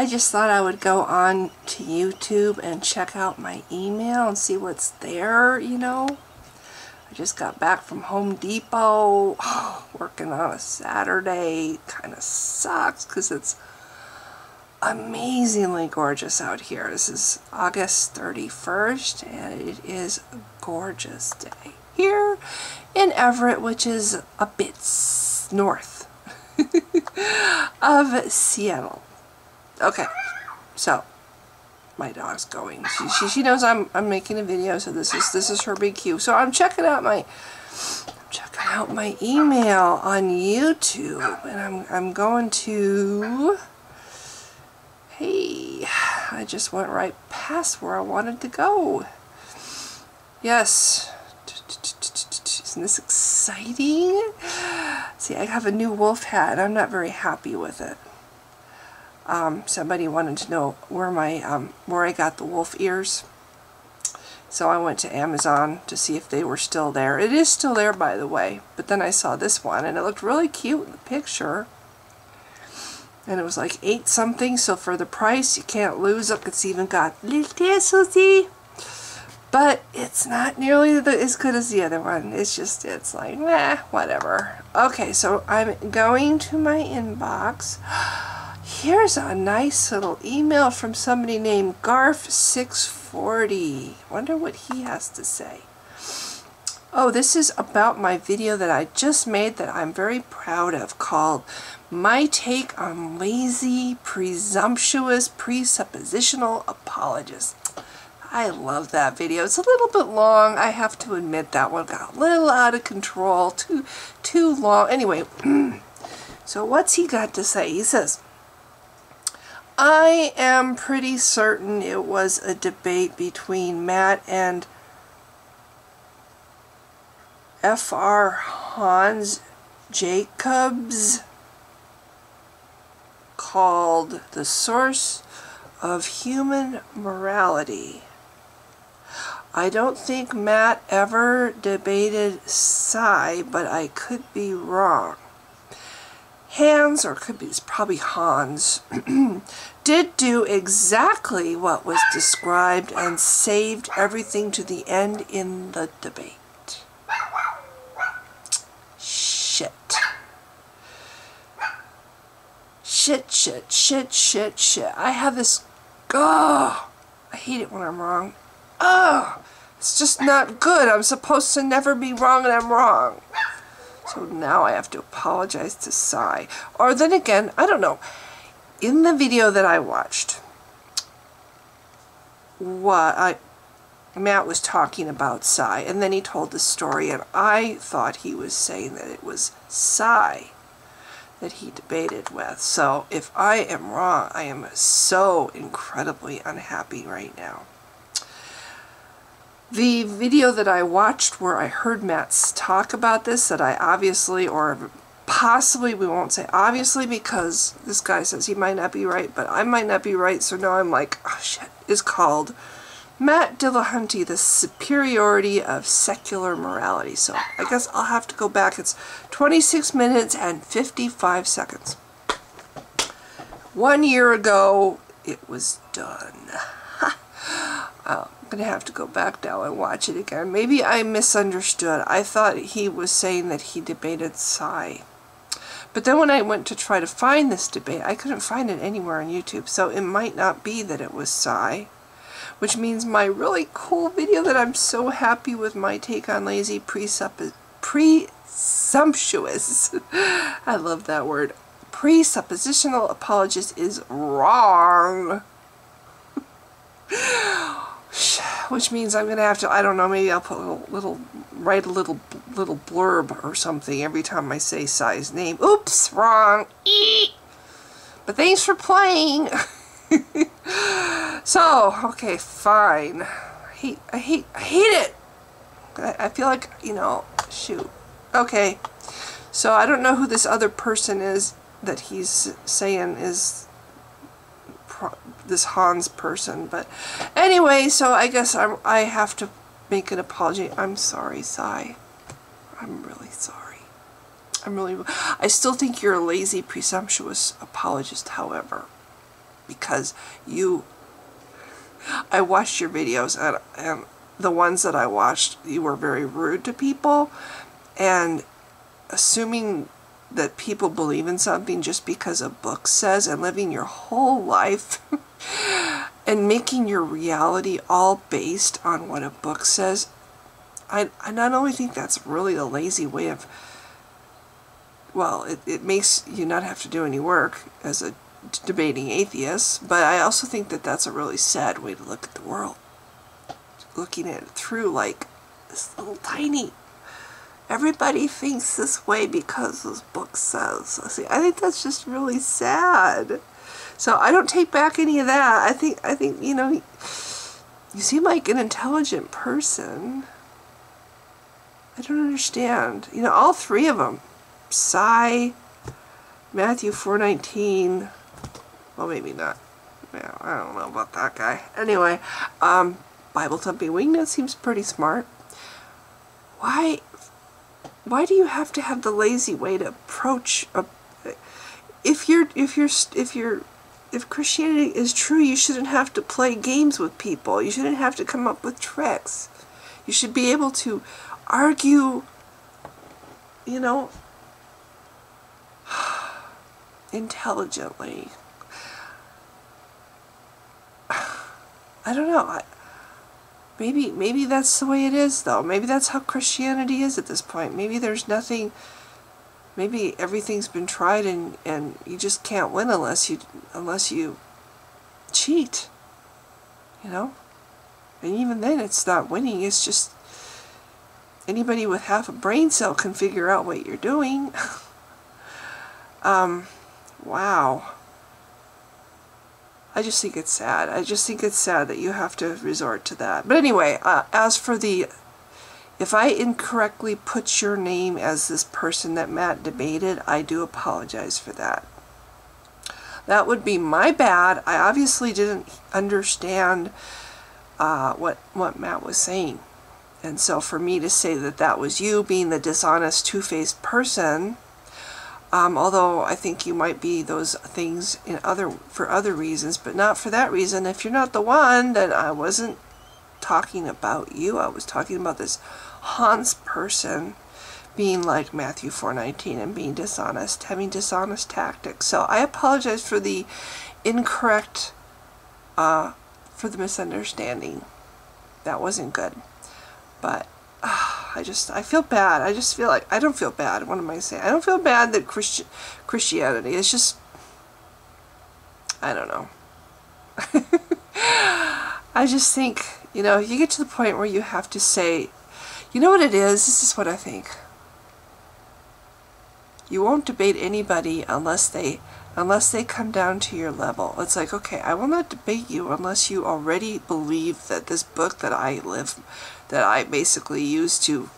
I just thought I would go on to YouTube and check out my email and see what's there, you know. I just got back from Home Depot, working on a Saturday. Kind of sucks because it's amazingly gorgeous out here. This is August 31st and it is a gorgeous day here in Everett, which is a bit north of Seattle. Okay, so my dog's going. She, she, she knows I'm I'm making a video, so this is this is her big cue. So I'm checking out my checking out my email on YouTube, and I'm I'm going to. Hey, I just went right past where I wanted to go. Yes, isn't this exciting? See, I have a new wolf hat. and I'm not very happy with it. Um, somebody wanted to know where my um, where I got the wolf ears. So I went to Amazon to see if they were still there. It is still there, by the way. But then I saw this one, and it looked really cute in the picture. And it was like eight something, so for the price, you can't lose. Look, it's even got little tassels but it's not nearly the, as good as the other one. It's just, it's like, meh, whatever. Okay, so I'm going to my inbox. Here's a nice little email from somebody named Garf640. Wonder what he has to say. Oh, this is about my video that I just made that I'm very proud of called My Take on Lazy, Presumptuous, Presuppositional Apologists. I love that video. It's a little bit long. I have to admit that one got a little out of control. Too, too long. Anyway, so what's he got to say? He says, I am pretty certain it was a debate between Matt and F.R. Hans Jacobs called The Source of Human Morality. I don't think Matt ever debated Sye, but I could be wrong. Hans, or could be, it's probably Hans, did do exactly what was described and saved everything to the end in the debate. Shit. Shit, shit, shit, shit, shit. I have this... Oh, I hate it when I'm wrong. Oh, it's just not good. I'm supposed to never be wrong and I'm wrong. So now I have to apologize to Sye. Or then again, I don't know. In the video that I watched, what I Matt was talking about Sye, and then he told the story, and I thought he was saying that it was Sye that he debated with. So if I am wrong, I am so incredibly unhappy right now. The video that I watched where I heard Matt's talk about this, that I obviously, or possibly, we won't say obviously because this guy says he might not be right, but I might not be right, so now I'm like, oh shit, is called Matt Dillahunty, The Superiority of Secular Morality. So I guess I'll have to go back. It's 26 minutes and 55 seconds. One year ago, it was done. To have to go back now and watch it again. Maybe I misunderstood. I thought he was saying that he debated Sye. But then when I went to try to find this debate, I couldn't find it anywhere on YouTube. So it might not be that it was Sye. Which means my really cool video that I'm so happy with my take on lazy presuppos presumptuous. I love that word. Presuppositional apologist is wrong. which means I'm gonna have to I don't know maybe I'll put a little, little write a little little blurb or something every time I say Sye's name. Oops, wrong. Eee! But thanks for playing. so okay, fine. I hate I hate I hate it. I, I feel like you know shoot. Okay, so I don't know who this other person is that he's saying is this Hans person. But anyway, so I guess I'm, I have to make an apology. I'm sorry, Sye. I'm really sorry. I'm really, I still think you're a lazy, presumptuous apologist, however, because you, I watched your videos and, and the ones that I watched, you were very rude to people and assuming that people believe in something just because a book says and living your whole life and making your reality all based on what a book says, I, I not only think that's really a lazy way of, well, it, it makes you not have to do any work as a debating atheist, but I also think that that's a really sad way to look at the world. Looking at it through like this little tiny everybody thinks this way because this book says. See, I think that's just really sad. So I don't take back any of that. I think I think you know, you seem like an intelligent person. I don't understand. You know, all three of them, Sye, Matthew four nineteen. Well, maybe not. Yeah, I don't know about that guy. Anyway, um, Bible thumping wingnut seems pretty smart. Why why do you have to have the lazy way to approach a if you're if you're if you're if Christianity is true, you shouldn't have to play games with people. You shouldn't have to come up with tricks. You should be able to argue, you know, intelligently. I don't know. I, Maybe, maybe that's the way it is, though. Maybe that's how Christianity is at this point. Maybe there's nothing, maybe everything's been tried and, and you just can't win unless you, unless you cheat, you know? And even then it's not winning, it's just anybody with half a brain cell can figure out what you're doing. um, wow. I just think it's sad. I just think it's sad that you have to resort to that. But anyway, uh, as for the, if I incorrectly put your name as this person that Matt debated, I do apologize for that. That would be my bad. I obviously didn't understand uh, what, what Matt was saying. And so for me to say that that was you being the dishonest, two-faced person, um, although I think you might be those things in other for other reasons, but not for that reason. If you're not the one, then I wasn't talking about you. I was talking about this Hans person being like Matthew 4:19 and being dishonest, having dishonest tactics. So I apologize for the incorrect, uh, for the misunderstanding. That wasn't good, but. I just, I feel bad. I just feel like, I don't feel bad. What am I saying? I don't feel bad that Christi Christianity is just, I don't know. I just think, you know, you get to the point where you have to say, you know what it is? This is what I think. You won't debate anybody unless they unless they come down to your level. It's like, okay, I will not debate you unless you already believe that this book that I live that I basically use to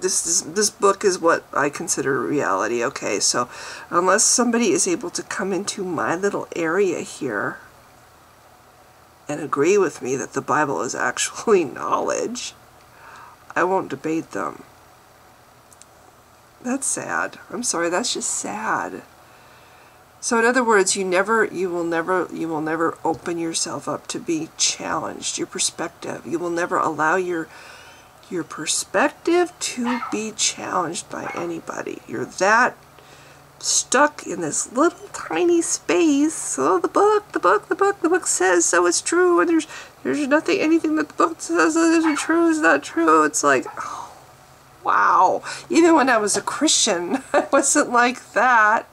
this, this this book is what I consider reality. Okay, so unless somebody is able to come into my little area here and agree with me that the Bible is actually knowledge, I won't debate them. That's sad. I'm sorry, that's just sad. So in other words, you never, you will never, you will never open yourself up to be challenged, your perspective. You will never allow your, your perspective to be challenged by anybody. You're that stuck in this little tiny space. Oh, the book, the book, the book, the book says so it's true, and there's there's nothing, anything that the book says that isn't true is not true. It's like, oh, wow. Even when I was a Christian, I wasn't like that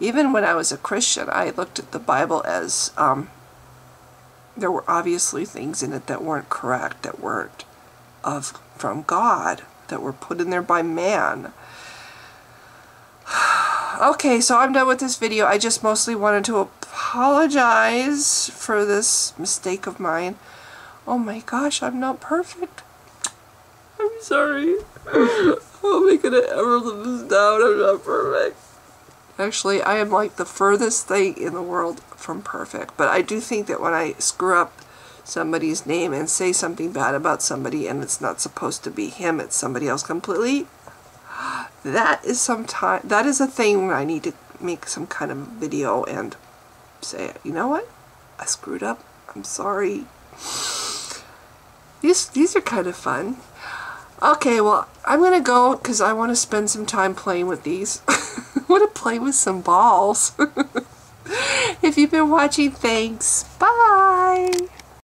even when I was a Christian, I looked at the Bible as um, there were obviously things in it that weren't correct, that weren't of from God, that were put in there by man. okay, so I'm done with this video. I just mostly wanted to apologize for this mistake of mine. Oh my gosh, I'm not perfect. I'm sorry. How am I gonna ever live this down? I'm not perfect. Actually, I am like the furthest thing in the world from perfect. But I do think that when I screw up somebody's name and say something bad about somebody and it's not supposed to be him, it's somebody else completely, that is some time, that is a thing I need to make some kind of video and say, you know what? I screwed up. I'm sorry. These, these are kind of fun. Okay, well, I'm going to go because I want to spend some time playing with these. Want to play with some balls. if you've been watching, thanks. Bye.